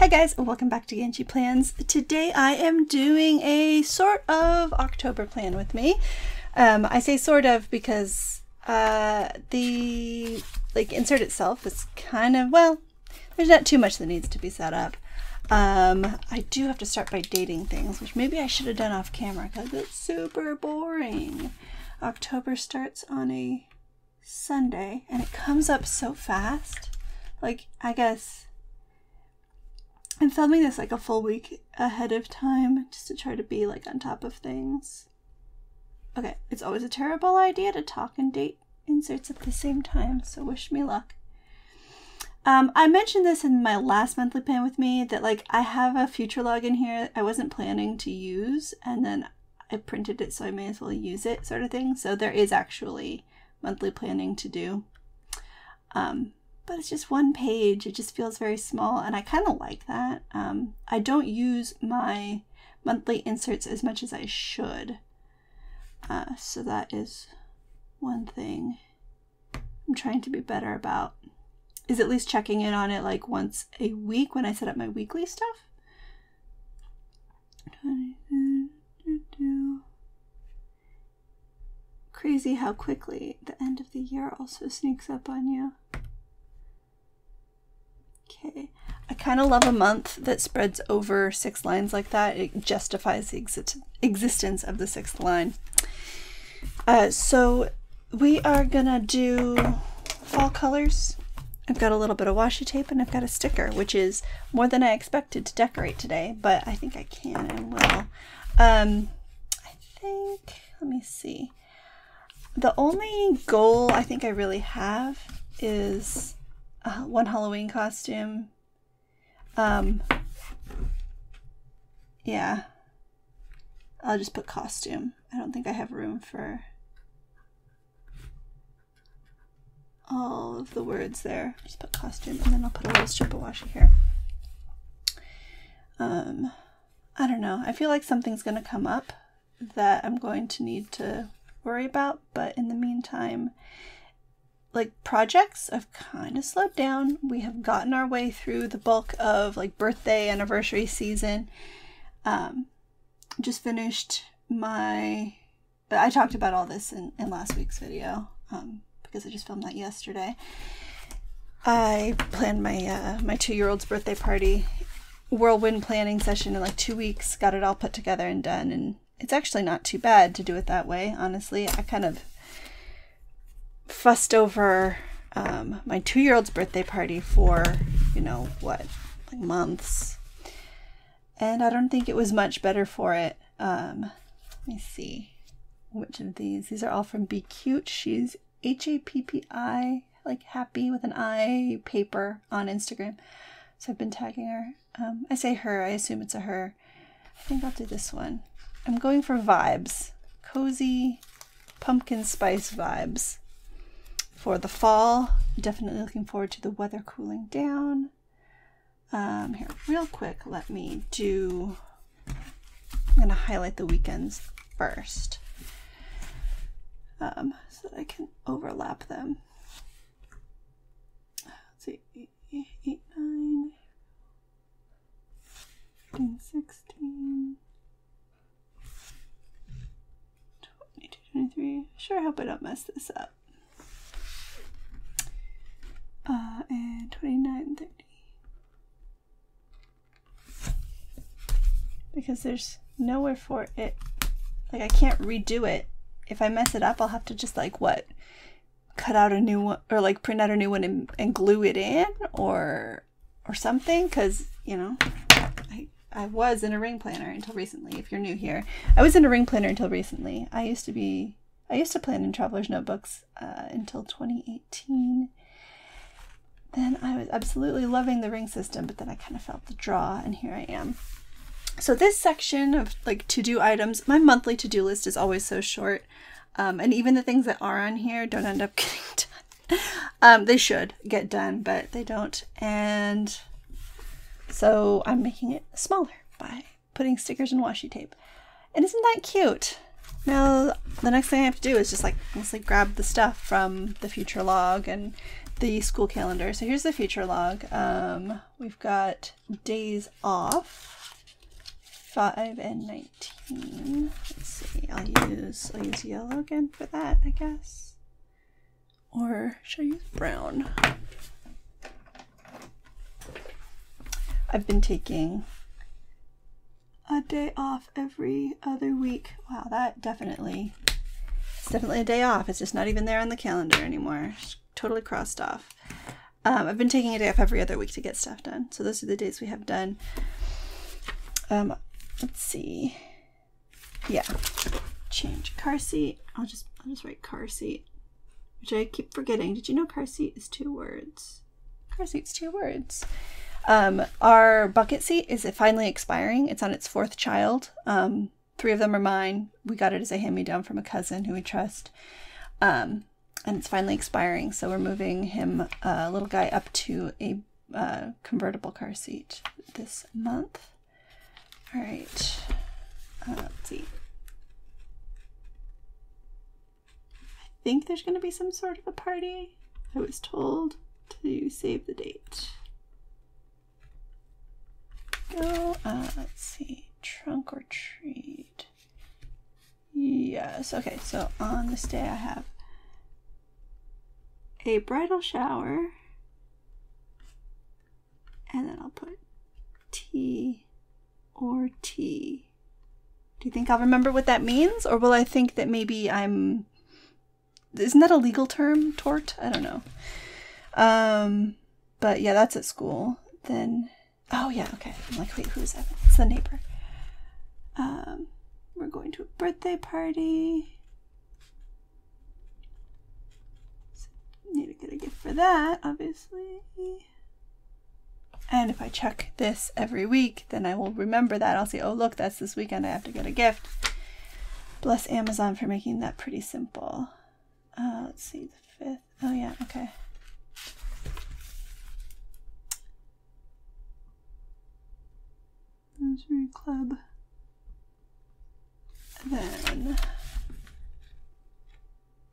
Hi guys, and welcome back to Ganchi Plans. Today I am doing a sort of October plan with me. Um, I say sort of because uh, the like insert itself is kind of well, there's not too much that needs to be set up. Um, I do have to start by dating things, which maybe I should have done off camera because it's super boring. October starts on a Sunday and it comes up so fast. Like, I guess I'm filming this like a full week ahead of time just to try to be like on top of things. Okay, it's always a terrible idea to talk and date inserts at the same time, so wish me luck. Um, I mentioned this in my last monthly plan with me that like I have a future log in here I wasn't planning to use and then I printed it so I may as well use it sort of thing. So there is actually monthly planning to do. Um, but it's just one page. It just feels very small, and I kind of like that. Um, I don't use my monthly inserts as much as I should. Uh, so that is one thing I'm trying to be better about. Is at least checking in on it like once a week when I set up my weekly stuff. Crazy how quickly the end of the year also sneaks up on you. Okay. I kind of love a month that spreads over six lines like that. It justifies the exi existence of the sixth line. Uh, so we are gonna do fall colors. I've got a little bit of washi tape and I've got a sticker, which is more than I expected to decorate today, but I think I can and will. Um, I think, let me see. The only goal I think I really have is uh, one Halloween costume. Um, yeah. I'll just put costume. I don't think I have room for all of the words there. Just put costume and then I'll put a little strip of washi here. Um, I don't know. I feel like something's going to come up that I'm going to need to worry about, but in the meantime, like projects have kind of slowed down. We have gotten our way through the bulk of like birthday anniversary season. Um, just finished my. But I talked about all this in, in last week's video um, because I just filmed that yesterday. I planned my uh, my two year old's birthday party whirlwind planning session in like two weeks. Got it all put together and done, and it's actually not too bad to do it that way. Honestly, I kind of fussed over um, my two year old's birthday party for, you know, what, like months. And I don't think it was much better for it. Um, let me see which of these. These are all from Be Cute. She's H A P P I, like happy with an I paper on Instagram. So I've been tagging her. Um, I say her, I assume it's a her. I think I'll do this one. I'm going for vibes. Cozy pumpkin spice vibes for the fall. Definitely looking forward to the weather cooling down. Um, here, real quick, let me do. I'm going to highlight the weekends first um, so that I can overlap them. Let's see, 8, 8 9, 15, 16, 22, 23. Sure hope I don't mess this up. Uh, and 29, 30. Because there's nowhere for it. Like, I can't redo it. If I mess it up, I'll have to just, like, what? Cut out a new one, or, like, print out a new one and, and glue it in, or or something, because, you know, I, I was in a ring planner until recently, if you're new here. I was in a ring planner until recently. I used to be, I used to plan in Traveler's Notebooks uh, until 2018 then I was absolutely loving the ring system, but then I kind of felt the draw, and here I am. So this section of like to-do items, my monthly to-do list is always so short, um, and even the things that are on here don't end up getting done. Um, they should get done, but they don't, and so I'm making it smaller by putting stickers and washi tape. And isn't that cute? Now the next thing I have to do is just like mostly grab the stuff from the future log and the school calendar. So here's the future log. Um, we've got days off, five and nineteen. Let's see. I'll use I'll use yellow again for that, I guess. Or should I use brown? I've been taking a day off every other week. Wow, that definitely it's definitely a day off. It's just not even there on the calendar anymore. Totally crossed off. Um, I've been taking a day off every other week to get stuff done. So those are the days we have done. Um, let's see. Yeah, change car seat. I'll just I'll just write car seat, which I keep forgetting. Did you know car seat is two words? Car seat's two words. Um, our bucket seat is it finally expiring. It's on its fourth child. Um, three of them are mine. We got it as a hand me down from a cousin who we trust. Um, and it's finally expiring. So we're moving him, a uh, little guy, up to a uh, convertible car seat this month. All right. Uh, let's see. I think there's going to be some sort of a party. I was told to save the date. Go, uh, let's see, trunk or treat. Yes, okay, so on this day I have a bridal shower, and then I'll put T or T. Do you think I'll remember what that means, or will I think that maybe I'm. Isn't that a legal term? Tort? I don't know. Um, but yeah, that's at school. Then, oh yeah, okay. I'm like, wait, who's that? It's the neighbor. Um, we're going to a birthday party. Need to get a gift for that, obviously. And if I check this every week, then I will remember that. I'll say, oh, look, that's this weekend. I have to get a gift. Bless Amazon for making that pretty simple. Uh, let's see, the fifth. Oh, yeah, okay. Nursery Club. then,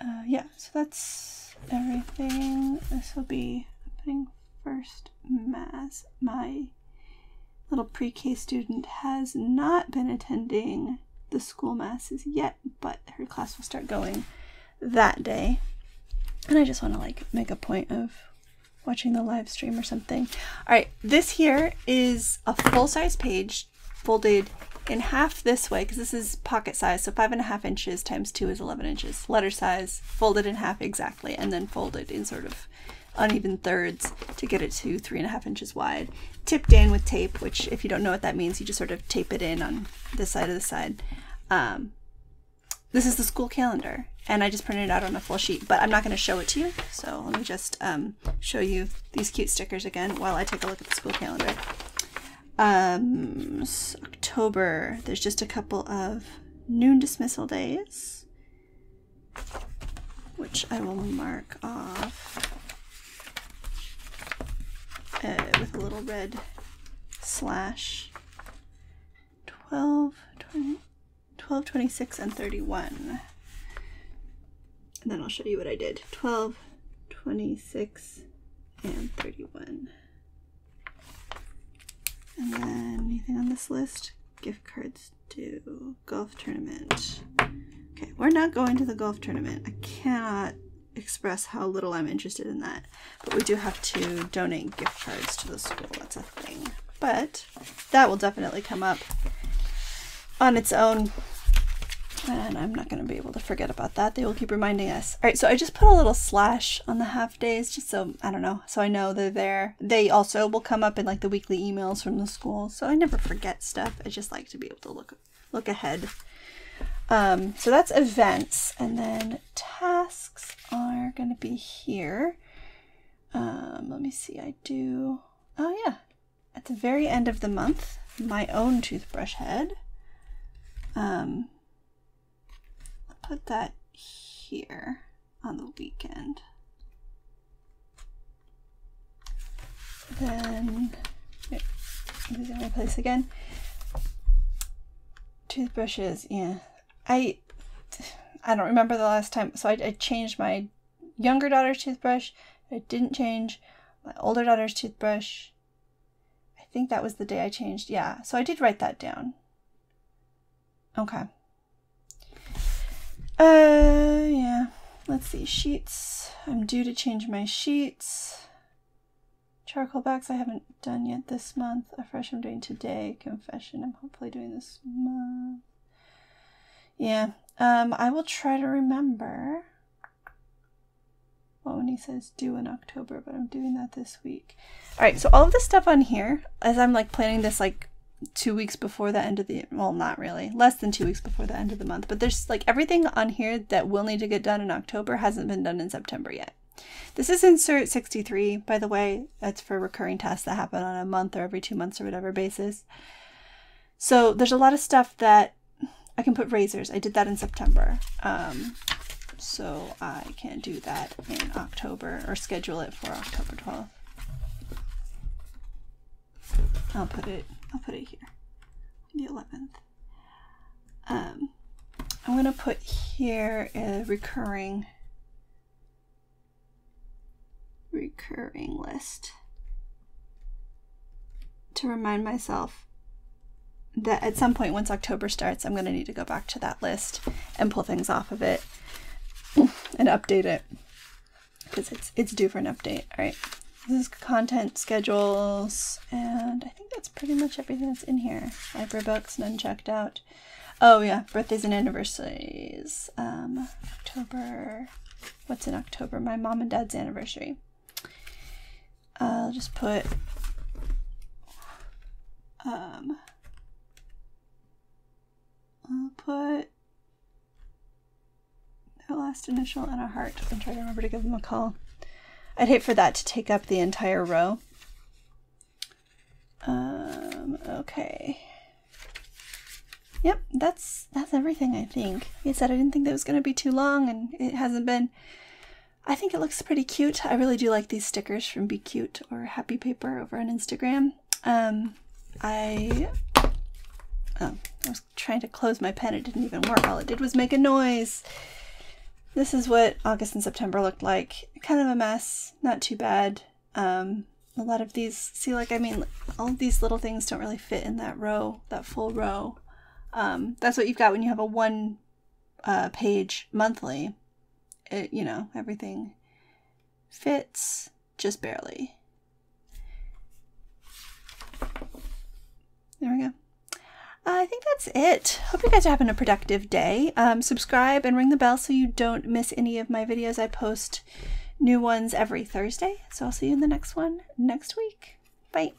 uh, yeah, so that's everything. This will be putting first mass. My little pre-K student has not been attending the school masses yet, but her class will start going that day. And I just want to like make a point of watching the live stream or something. All right, this here is a full-size page folded in half this way because this is pocket size so five and a half inches times two is 11 inches letter size folded in half exactly and then folded in sort of uneven thirds to get it to three and a half inches wide. Tipped in with tape, which if you don't know what that means, you just sort of tape it in on this side of the side. Um, this is the school calendar and I just printed it out on a full sheet, but I'm not going to show it to you. So let me just um, show you these cute stickers again while I take a look at the school calendar. Um, October, there's just a couple of noon dismissal days, which I will mark off uh, with a little red slash 12, 20, 12, 26, and 31. And then I'll show you what I did 12, 26, and 31. And then anything on this list? Gift cards to golf tournament. Okay, we're not going to the golf tournament. I cannot express how little I'm interested in that. But we do have to donate gift cards to the school. That's a thing. But that will definitely come up on its own. And I'm not going to be able to forget about that. They will keep reminding us. All right, so I just put a little slash on the half days just so, I don't know, so I know they're there. They also will come up in like the weekly emails from the school. So I never forget stuff. I just like to be able to look look ahead. Um, so that's events. And then tasks are going to be here. Um, let me see. I do. Oh, yeah. At the very end of the month, my own toothbrush head. Um, put that here on the weekend. Then, losing my place again. Toothbrushes, yeah. I I don't remember the last time. So I, I changed my younger daughter's toothbrush, I didn't change my older daughter's toothbrush. I think that was the day I changed. Yeah, so I did write that down. Okay. Uh, yeah. Let's see. Sheets. I'm due to change my sheets. Charcoal backs I haven't done yet this month. A fresh I'm doing today. Confession I'm hopefully doing this month. Yeah. Um, I will try to remember. Well, when he says due in October, but I'm doing that this week. All right, so all of the stuff on here, as I'm like planning this like two weeks before the end of the well not really less than two weeks before the end of the month but there's like everything on here that will need to get done in october hasn't been done in september yet. This is insert 63 by the way that's for recurring tasks that happen on a month or every two months or whatever basis. So there's a lot of stuff that i can put razors. I did that in september um, so i can do that in october or schedule it for october 12th I'll put it I'll put it here. The 11th. Um, I'm going to put here a recurring recurring list to remind myself that at some point once October starts, I'm going to need to go back to that list and pull things off of it and update it because it's it's due for an update. All right. This is content schedules, and I think that's pretty much everything that's in here. Library books, none checked out. Oh yeah, birthdays and anniversaries. Um, October. What's in October? My mom and dad's anniversary. I'll just put. Um. I'll put the last initial and a heart and try to remember to give them a call. I'd hate for that to take up the entire row. Um, okay. Yep, that's that's everything I think. Like I said I didn't think that was going to be too long and it hasn't been. I think it looks pretty cute. I really do like these stickers from Be Cute or Happy Paper over on Instagram. Um, I oh, I was trying to close my pen. It didn't even work. All it did was make a noise. This is what August and September looked like. Kind of a mess, not too bad. Um, a lot of these, see, like, I mean, all of these little things don't really fit in that row, that full row. Um, that's what you've got when you have a one uh, page monthly. It, you know, everything fits just barely. There we go. Uh, I think that's it. Hope you guys are having a productive day. Um, subscribe and ring the bell so you don't miss any of my videos. I post new ones every Thursday. So I'll see you in the next one next week. Bye.